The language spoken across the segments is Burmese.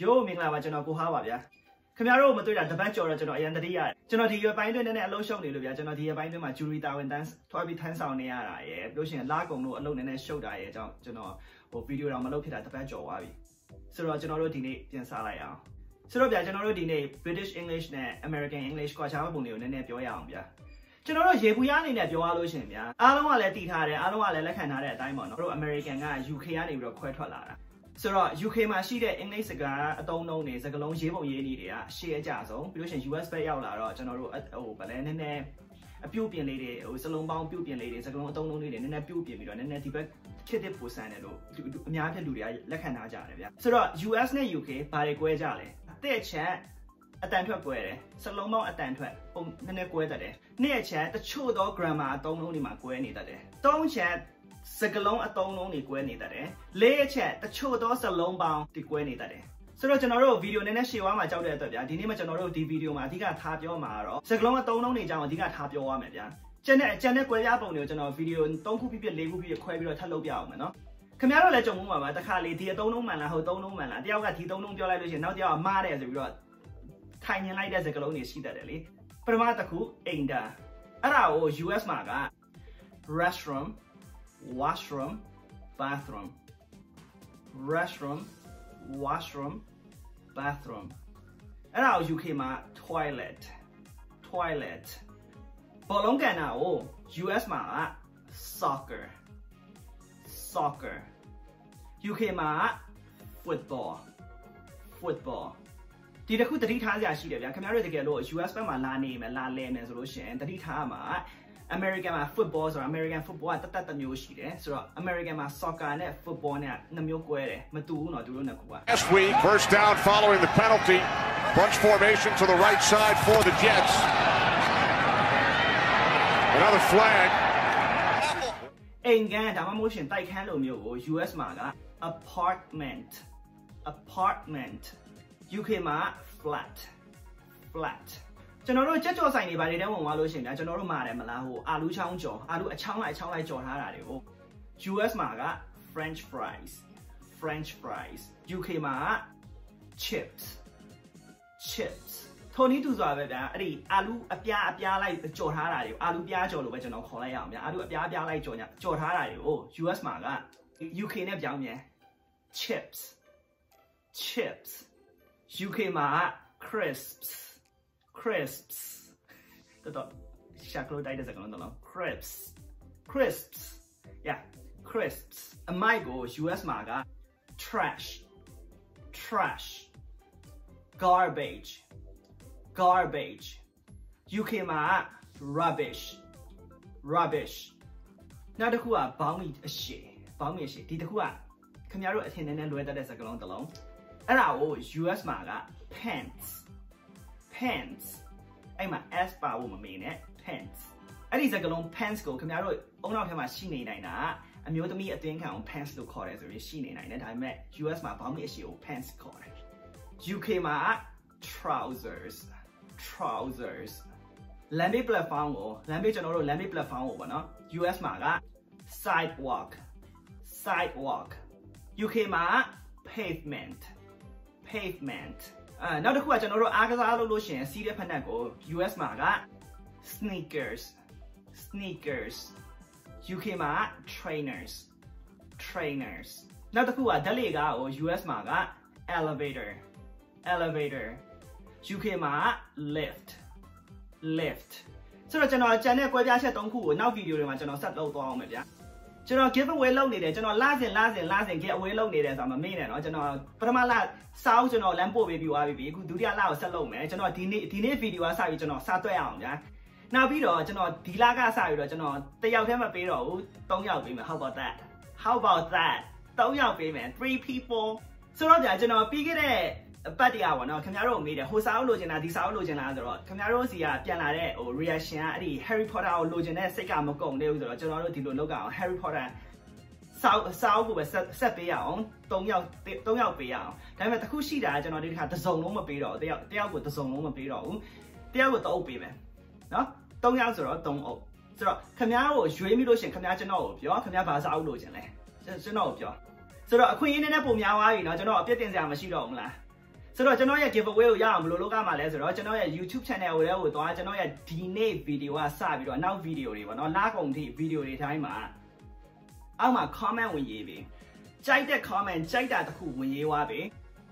ရိုးမင်္ဂလာပါကျွန်တော်ကိုဟာပါဗျာခင်ဗျားတို့မတွေ့တာတပတ်ကျော်တော့ကျွန်တော်အရင်တတိရတယ်ကျွန်တော်ဒီရွယ်ပိုင်းတွင်းနဲ့အလုံးရှုံနေလို့ဗျာကျွန်တော်ဒီရွယ်ပိုင်းတွင်းမှာဂျူရီတာဝန်တန်းထွားပြီးထမ်းဆောင်နေရတာရယ်ပြောရှင်လာကုံတို့အလုံးနဲ့နဲ့ရှုပ်တာရယ်အကြောင်းကျွန်တော်ဟိုဗီဒီယိုတော့မလုပ်ဖြစ်တာတပတ်ကျော်သွားပြီဆိုတော့ကျွန်တော်တို့ဒီနေ့ပြန်စားလိုက်အောင်ဆိုတော့ဗျာကျွန်တော်တို့ဒီနေ့ British English နဲ့ American English ကွာခြားပုံတွေကိုနည်းနည်းပြောရအောင်ဗျာကျွန်တော်တို့ရေပူရအနေနဲ့ပြောရလို့ရှင်ဗျာအားလုံးကလည်းတည်ထားတယ်အားလုံးကလည်းလက်ခံထားတဲ့အတိုင်းပေါ့နော်တို့ American က UK ကနေပြီးတော့ခွဲထွက်လာတာ ဆိုတော့ UK မှာရှိတဲ့အင်္ဂလိပ်စကားအသုံးနှုန်းတွေစကားလုံးရေးပုံရေးနည်းတွေကရှေ့အကြဆုံးပြီးလို့ရှိရင် US ဘက်ရောက်လာတော့ကျွန်တော်တို့ဟိုဗလဲနည်းနည်းအပြုတ်ပြင်လေးတွေဟိုစလုံးပေါင်းပြုတ်ပြင်လေးတွေစကလုံးအသုံးလုံးလေးတွေနည်းနည်းပြုတ်ပြင်ပြီးတော့နည်းနည်းဒီဘက်ခစ်တဲ့ပိုစံတယ်လို့အများကြီးလူတွေကလက်ခံထားကြတယ်ဗျာဆိုတော့ US နဲ့ UK ဘာတွေကွဲကြလဲတဲ့ချက်အတန်ထွက်ကွဲတယ်စလုံးပေါင်းအတန်ထွက်ပုံနည်းနည်းကွဲတတ်တယ်နှစ်ချက်တချို့သော grammar အသုံးလုံးတွေမှာကွဲနေတတ်တယ်သုံးချက် စကလုံးအသုံးလုံးတွေကွဲနေတတ်တယ်လေးအချက်တချို့သောစလုံးပေါင်းတွေကွဲနေတတ်တယ်ဆိုတော့ကျွန်တော်တို့ဗီဒီယိုနည်းနည်းရှင်းသွားမှာကြောက်တဲ့အတွက်ဗျာဒီနေ့မှကျွန်တော်တို့ဒီဗီဒီယိုမှာအဓိကထားပြောမှာတော့စကလုံးအသုံးလုံးတွေကြောင်းအဓိကထားပြောရမှာဗျာကျန်တဲ့ကျန်တဲ့ကွဲပြားပုံတွေကိုကျွန်တော်ဗီဒီယို3ခုပြည့်ပြည့်4ခုပြည့်ခွဲပြီးတော့ထပ်လုပ်ပြအောင်မယ်နော်ခင်ဗျားတို့လည်းကြုံမှုမှာပါတခါလေဒီအသုံးလုံးမှန်လားဟုတ်သုံးလုံးမှန်လားတယောက်ကဒီသုံးလုံးပြောလိုက်လို့ရှိရင်နောက်တယောက်ကမားတယ်ဆိုပြီးတော့ထိုင်ညင်လိုက်တဲ့စကလုံးတွေရှိတတ်တယ်လေပထမတစ်ခုအိမ်တာအဲ့ဒါကို US မှာက restroom washroom bathroom restroom washroom bathroom အဲ့ဒါကို UK မှာ toilet toilet ဘောလုံးကန်တာကို US မှာက soccer soccer UK မှာ football football ဒီတစ်ခုတတိထားစရာရှိတယ်ဗျာခင်ဗျားတို့တကယ်လို့ US ဘက်မှာလာနေမယ်လာလဲမယ်ဆိုလို့ရှိရင်တတိထားမှာ American မှာ football ဆိုတာ American football ကတတ်တတ်မျိုးရှိတယ်ဆိုတော့ American မှာ soccer နဲ့ football နဲ့နှစ်မျိုးကွဲတယ်မတူဘူးเนาะသူတို့နှစ်ခုက Last week, first down following the penalty. Bunch formation to the right side for the Jets. Another flag. အိမ်ကန်ဒါမှမဟုတ်ရှင်တိုက်ခန်းလိုမျိုးကို US မှာက apartment apartment UK မှာ flat flat ကျွန်တော်တို့ကြက်ကြော်ဆိုင်တွေဘာတွေတဲဝင်သွားလို့ရှိရင်ဗျာကျွန်တော်တို့မှာတယ်မလားဟိုအာလူးချောင်းကြော်အာလူးအချောင်းလိုက်အချောင်းလိုက်ကြော်ထားတာတွေကို US မှာက French fries French fries UK မှာ chips chips ထိုနည်းတူစွာပဲဗျာအဲ့ဒီအာလူးအပြားအပြားလိုက်ကြော်ထားတာတွေကိုအာလူးပြားကြော်လို့ပဲကျွန်တော်ခေါ်လိုက်ရအောင်ဗျာအာလူးအပြားအပြားလိုက်ကြော်ညာကြော်ထားတာတွေကို US မှာက UK နဲ့ပြောင်းပြန် chips chips UK မှာ crisps crisps တော်တော်ရှာကလို့တိုက်တဲ့စကားလုံးတော့ crisps crisps yeah crisps အမိုက်ကို US မှာက trash trash garbage garbage UK မှာ rubbish rubbish နောက်တစ်ခုကဘောင်းမီအရှိဘောင်းမီအရှိဒီတစ်ခုကခင်ဗျားတို့အထင်နဲ့လွဲတတ်တဲ့စကားလုံးတစ်လုံးအဲ့ဒါကို US မှာက pants pants အဲ့မှာ s ပါဖို့မမေးနဲ့ pants အဲ့ဒီစကားလုံး pants ကိုခင်ဗျားတို့အုံနောက်ထဲမှာရှိနေနိုင်တာအမျိုးသမီးအသင်းခံအောင် pants လို့ခေါ်တယ်ဆိုပြီးရှိနေနိုင်တယ်ဒါပေမဲ့ US မှာဘောင်းမီအရှိကို pants ခေါ်တယ် UK မှာ trousers trousers language platform ကို language ကျွန်တော်တို့ language platform ကိုပေါ့နော် US မှာက sidewalk sidewalk UK မှာ pavement pavement အဲနောက်တစ်ခုကကျွန်တော်တို့အားကစားလုပ်လို့ရှိရင်စီးတဲ့ဖက်နှက်ကို US မှာက sneakers sneakers UK မှာ trainers trainers နောက်တစ်ခုကဓာတ်လေကားကို US မှာက elevator elevator UK မှာ lift lift ဆိုတော့ကျွန်တော်ကြံတဲ့ကွဲပြားချက်၃ခုကိုနောက်ဗီဒီယိုတွေမှာကျွန်တော်ဆက်လုပ်သွားအောင်မယ်ဗျာ ကျွန်တော် give away လုပ်နေတယ်ကျွန်တော်လာစဉ်လာစဉ်လာစဉ် give away လုပ်နေတယ်ဆိုတာမမေ့နဲ့เนาะကျွန်တော်ပထမလစာအုပ်ကျွန်တော်လမ်းပို့ပေးပြီးသွားပြီအခုဒုတိယလကိုဆက်လုပ်မယ်ကျွန်တော်ဒီနေ့ဒီနေ့ဗီဒီယိုကစပြီးကျွန်တော်စသွက်အောင်ဗျာနောက်ပြီးတော့ကျွန်တော်ဒီလကစပြီးတော့ကျွန်တော်တယောက်တည်းမပေးတော့ဘူး၃ယောက်ပေးမယ် how about that how about that ၃ယောက်ပေးမယ်3 people ဆိုတော့ဗျာကျွန်တော်ပြီးခဲ့တဲ့ အပတ်တရားပေါ့နော်ခင်ဗျားတို့မေးတယ်ဟိုစာအုပ်လိုချင်တာဒီစာအုပ်လိုချင်တာဆိုတော့ခင်ဗျားတို့စီကပြန်လာတဲ့ဟို reaction ကအဲ့ဒီ Harry Potter ကိုလိုချင်တဲ့စိတ်ကမကုန်သေးဘူးဆိုတော့ကျွန်တော်တို့ဒီလိုလုပ်ကြအောင် Harry Potter စာအုပ်စာအုပ်ကိုပဲဆက်ဆက်ပေးရအောင်၃ယောက်၃ယောက်ပေးရအောင်ဒါပေမဲ့တခုရှိတာကျွန်တော်ဒီတစ်ခါတစ်စုံလုံးမပေးတော့တယောက်တယောက်ကိုတစ်စုံလုံးမပေးတော့ဘူးတယောက်ကို၃အုပ်ပေးမယ်နော်၃ယောက်ဆိုတော့၃အုပ်ဆိုတော့ခင်ဗျားကိုရွေးမိလို့ရှင်ခင်ဗျားကျွန်တော်ကိုပြောခင်ဗျားဘာစာအုပ်လိုချင်လဲကျွန်တော်ကိုပြောဆိုတော့အခွင့်အရေးနည်းနည်းပုံများသွားပြီเนาะကျွန်တော်အပြစ်တင်စရာမရှိတော့ဘူးမလား ဆိုတော့ကျွန်တော်ရဲ့ giveaway ကိုရအောင်ဘယ်လိုလုပ်ရမှာလဲဆိုတော့ကျွန်တော်ရဲ့ YouTube channel ကိုလည်းဟိုသွားကျွန်တော်ရဲ့ဒီနေ့ video ကစပြီးတော့နောက် video တွေပေါ့နော်လာကုန်ထိ video တွေတိုင်းမှာအောက်မှာ comment ဝင်ရေးပြီးကြိုက်တဲ့ comment ကြိုက်တာတစ်ခုဝင်ရေးသွားပြီး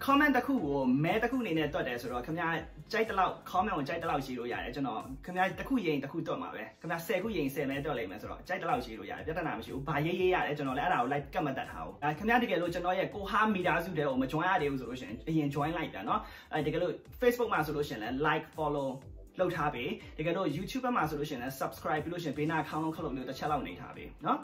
comment တစ်ခုကိုမဲတစ်ခုအနေနဲ့တွက်တယ်ဆိုတော့ခင်ဗျာကြိုက်တဲ့လောက် comment ကိုကြိုက်တဲ့လောက်ရေးလို့ရတယ်ကျွန်တော်ခင်ဗျာတစ်ခုရေးရင်တစ်ခုတွက်မှာပဲခင်ဗျာ10ခုရေးရင်10မဲတွက်လိုက်မယ်ဆိုတော့ကြိုက်တဲ့လောက်ရေးလို့ရတယ်ပြဿနာမရှိဘူးဘာရေးရေးရတယ်ကျွန်တော်လည်းအဲ့ဒါကို like ကတ်မတတ်ထားဘူးအဲခင်ဗျာတကယ်လို့ကျွန်တော်ရဲ့ကိုဟာမီတာစုတဲ့ကိုမ join ရသေးဘူးဆိုလို့ရှိရင်အရင် join လိုက်ပြန်เนาะအဲတကယ်လို့ Facebook မှာဆိုလို့ရှိရင်လည်း like follow လုပ်ထားပြီတကယ်လို့ YouTube မှာဆိုလို့ရှိရင်လည်း subscribe ပြီးလို့ရှိရင်ဘေးနားခေါင်းလုံးခလုံးမျိုးတစ်ချက်လောက်နေထားပြီเนาะ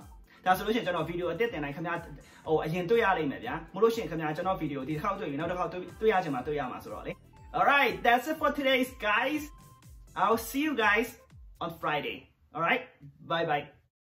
ဒါဆိုလို့ရှိရင်ကျွန်တော်ဗီဒီယိုအစ်စ်တင်တိုင်းခင်ဗျာဟိုအရင်တွေ့ရလိမ့်မယ်ဗျာမလို့ရှိရင်ခင်ဗျာကျွန်တော်ဗီဒီယိုဒီတစ်ခေါက်တွေ့ပြီနောက်တစ်ခေါက်တွေ့ရချင်မှတွေ့ရမှာဆိုတော့လေ Alright that's it for today's guys I'll see you guys on Friday alright bye bye